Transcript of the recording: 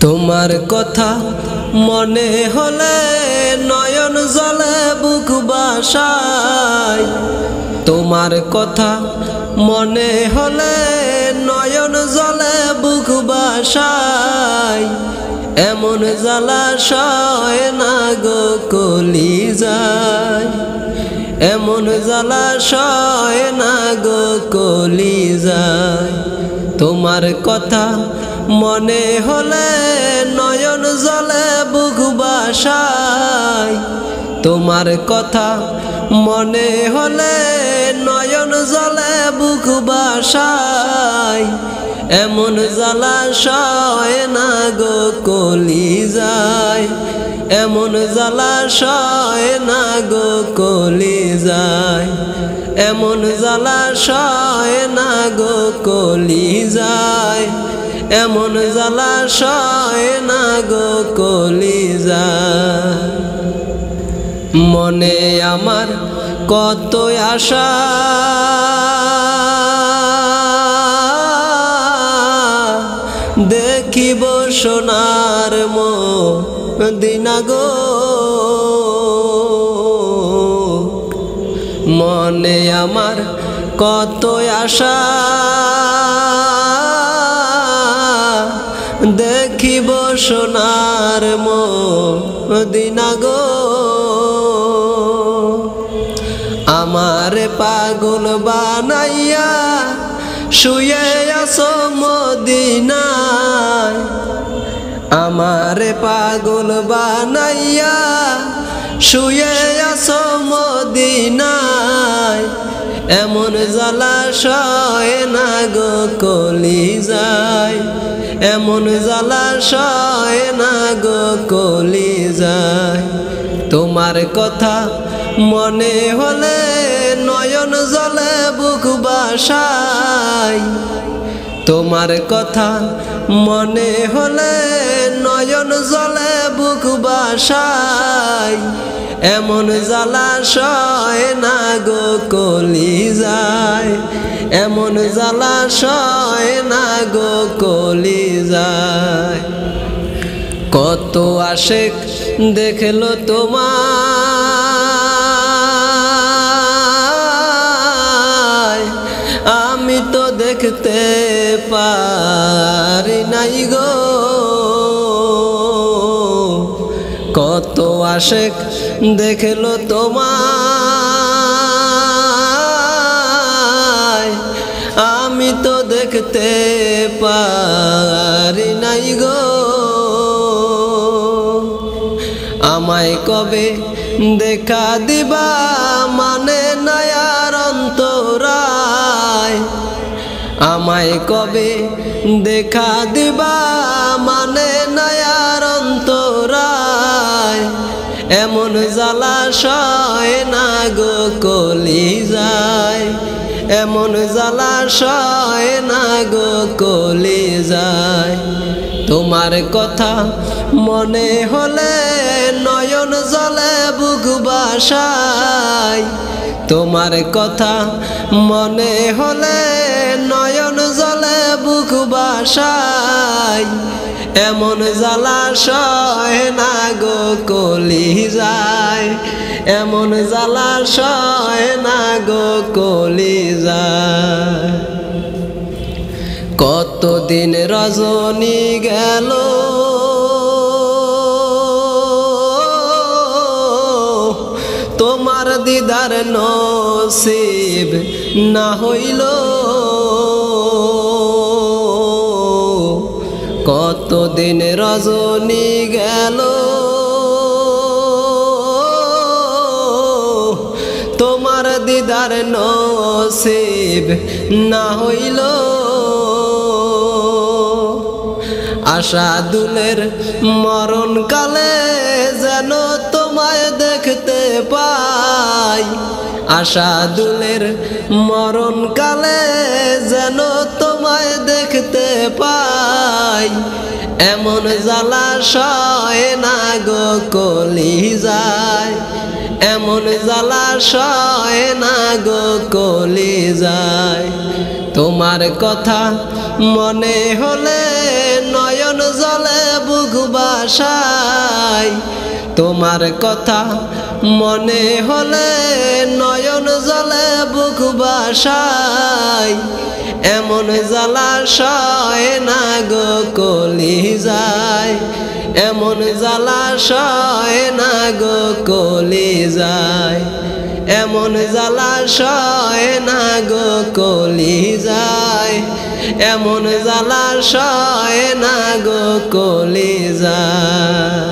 তোমার কথা মনে হলে নয়ন জলে বুক বাসায়। তোমার কথা মনে হলে নয়ন জলে বুক বাসায়। এমন জলাশয় না গো কলি যায়। এমন জলাশয় না গো কলি যায়। তোমার কথা মনে হলে নয়ন জলে বুক তোমার কথা মনে হলে নয়ন জলে বুক এমন জলাশয় না গো কলি যায়। এমন জলাশয় না গো কলি যায়। এমন জলাশয় না গো কলি যায়। এমন জলাশয় না গো কলি যায় মনে আমার কত আশা। দেখিব সোনার মো দিনা গো। মনে আমার কত আশা। দেখিব সোনার মো দিনাগো আমার পাগল বানাইয়া শুয়ে আসো মদিনায়। আমার পাগল বানাইয়া শুয়ে আসো মদিনায়। এমন জলাশয় না গো কলি যায় এমন জলাশয় না গো কলি যায় তোমার কথা মনে হলে নয়ন জলে বুক বাসায়। তোমার কথা মনে হলে নয়ন জলে বুক বাসায়। এমন জলাশয় না গো কলি যায় এমন জলাশয় না গো কলি যায় কত আশেক দেখল তোমার আমি তো দেখতে পারি নাই গো। কত আশেক দেখল তোমার আমি তো দেখতে পারি নাই গো। আমায় কবে দেখা দিবা মানে নয়ার অন্তরায়। আমায় কবে দেখা দিবা এমন জলাশয় না গো কলি যায় এমন জলাশয় না গো কলি যায় তোমার কথা মনে হলে নয়ন জলে বুক বাসায়। তোমার কথা মনে হলে নয়ন জলে বুক বাসায়। এমন জলাশয় না গো কলি যায়। এমন জলাশয় না গো কলি যায়। কতদিন রজনী গেল, তোমার দিদার নসিব না হইল। কতদিন রজনী গেল? তোমার দিদার নসিব না হইল। আশা দুলের মরণ কালে যেন তোমায় দেখতে পাই। আশা দুলের মরণ কালে যেন তোমায় দেখতে পাই, এমন জলাশয় না গো কলি যায় এমন জলাশয় না গো কলি যায় তোমার কথা মনে হলে নয়ন জলে ভাষায় তোমার কথা মনে হলে বুক বাসায়, এমন জ্বালা না গো কলি যায় এমন জ্বালা না গো কলি যায় এমন জ্বালা না গো কলি যায় এমন জ্বালা না গো কলি যায়